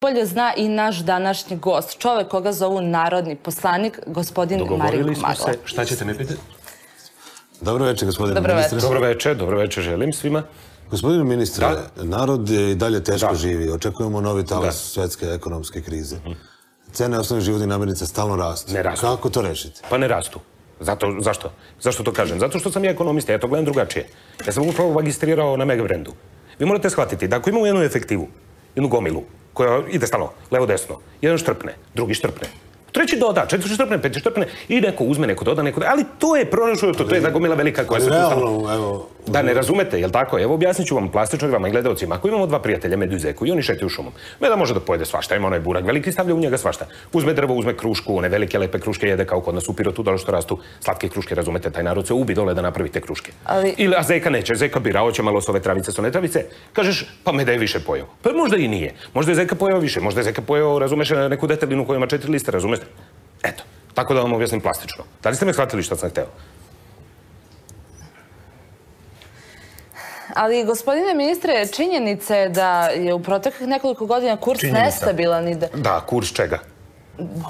bolje zna i naš današnji gost, čovjek koga zovu narodni poslanik, gospodin Marinko Dogovorili smo se, šta ćete me pitati? Dobro večer, gospodine Dobro ministre. Dobro večer, dobro večer želim svima. Gospodine ministre, Da. narod je i dalje teško Da. živi. Očekujemo novi talas svetske ekonomske krize. Cene osnovnih životnih namirnica stalno rastu. Ne rastu. Kako to rešiti? Pa ne rastu. Zato, zašto? Zašto to kažem? Zato što sam ja ekonomista, ja to gledam drugačije. Ja sam upravo magistrirao na Megabrandu. Vi morate shvatiti da ako imamo jednu efektivu, jednu gomilu, koja ide stalno, levo-desno, jedan štrpne, drugi štrpne, treći doda, četvrti štrpne, peti štrpne, i neko uzme, neko doda, neko doda, ali to je proračun, to, to je jedna gomila velika koja se evo, Da ne razumete, jel tako? Evo objasnit ću vam plastično i vama i gledalcima. Ako imamo dva prijatelja, Medu i Zeku, i oni šetaju šumom, Meda može da pojede svašta, ima onaj burak veliki, stavlja u njega svašta. Uzme drvo, uzme krušku, one velike lepe kruške jede kao kod nas u Pirotu, dole što rastu slatke kruške, razumete, taj narod se ubi dole da napravi te kruške. Ali- Ili, a Zeka neće, Zeka bira, hoće malo s ove travice, s one travice. Kažeš, pa Meda je više pojeo. Pa možda i nije. Možda je Zeka pojeo više, možda je Zeka pojeo, razumeš, neku detelinu koja ima četiri liste, razumeš? Eto, tako da vam objasnim plastično. Da li ste me shvatili što sam hteo? Ali, gospodine ministre, činjenica je da je u proteklih nekoliko godina kurs Činjenica. nestabilan i da... Da, kurs čega?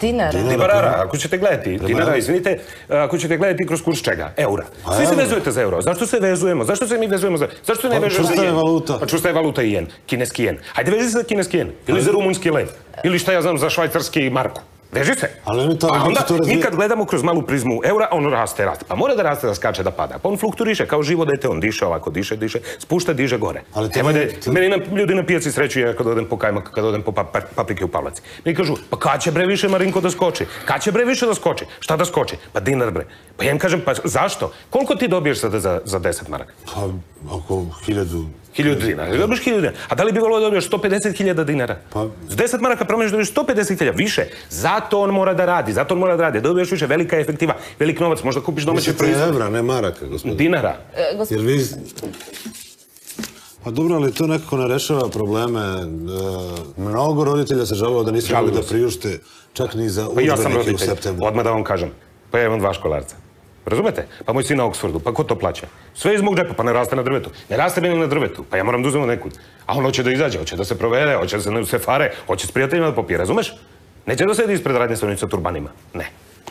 Dinara. Dinara, ako ćete gledati, dinara, izvinite, ako ćete gledati kroz kurs čega? Eura. Svi se vezujete za euro. Zašto se vezujemo? Zašto se mi vezujemo za... Zašto se ne Pa vežemo za čvrsta je jen? valuta. Pa čusta je valuta i jen. Kineski jen. Hajde veži se za kineski jen. Ili za rumunski lev. Ili šta ja znam za švajcarski marku. Veži se. Ali oni to- A oni onda, to mi kad gledamo kroz malu prizmu eura, on raste, raste. Pa mora da raste, da skače, da pada. Pa on flukturiše kao živo dete, on diše ovako, diše, diše, spušta, diže gore. Ali to Evo da- to- meni na, ljudi na pijaci sreću ja kad odem po kajmak, kad odem po pa, pa- paprike u Pavlaci. Mi kažu, pa kad će bre više Marinko da skoči? Kad će bre više da skoči? Šta da skoči? Pa dinar bre. Pa ja im kažem, pa zašto? Koliko ti dobiješ sada za, za 10 maraka? Pa, oko hiljadu... Hiljadu dinara. Dobiješ hiljadu dinara. A da li bi volio da dobiješ 150 hiljada dinara? Pa- S 10 maraka promeniš dobiješ 150 hiljada. Više. Zato on mora da radi. Zato on mora da radi. Da dobiješ više. Velika je efektiva. Velik novac. Možda kupiš domaće Mislite proizvode. evra, ne maraka, gospodine. Dinara. E, Jer vi... Pa dobro, ali to nekako ne rešava probleme. E, mnogo roditelja se žalilo da nisu mogli da priušte čak ni za Pa ja sam u roditelj. septembru. Odmah da vam kažem. Pa ja imam dva školarca. Razumete? Pa moj sin na Oxfordu, pa ko to plaća? Sve iz mog džepa, pa ne raste na drvetu. Ne raste meni na drvetu, pa ja moram da uzmem nekud. A on hoće da izađe, hoće da se provede, hoće da se, se fare, hoće s prijateljima da popije, razumeš? Neće da sedi ispred radnje sa turbanima. Ne.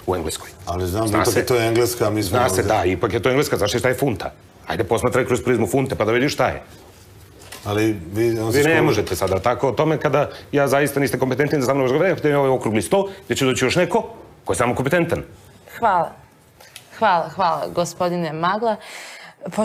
U Engleskoj. Ali znam, Zna ipak se. je to engleska, mi. Zna se, da, ipak je to engleska, znaš šta je funta? Ajde posmatraj kroz prizmu funte pa da vidiš šta je. Ali vi... on Vi ne možete sada tako o tome kada ja zaista niste kompetentni da sa mnom razgovarate, je ovaj okrugli sto, gdje će doći još neko ko je samo kompetentan. Hvala. Hvala, hvala, gospodine Magla. Pošto